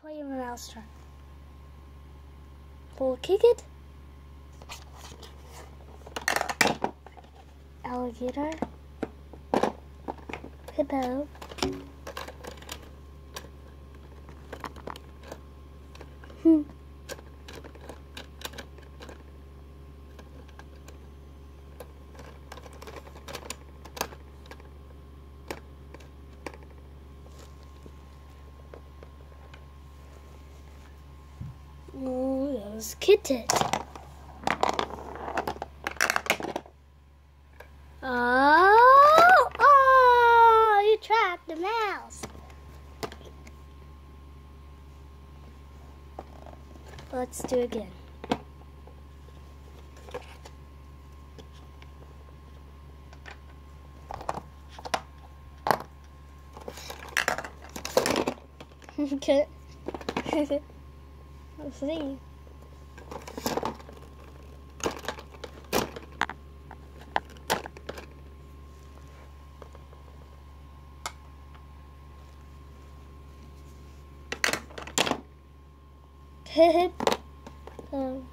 play in mousetrap. We'll kick it. Alligator. Hippo. Hmm. That kitten. Oh, oh, you trapped the mouse. Let's do it again. Okay. Let's see. um.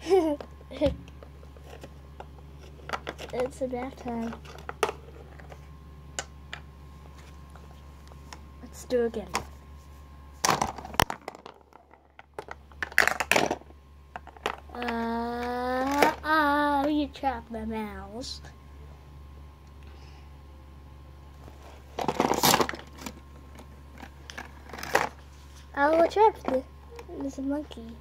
it's a bath time. Let's do again. Uh, oh, you trapped the mouse. Oh, I trapped it. It was a monkey.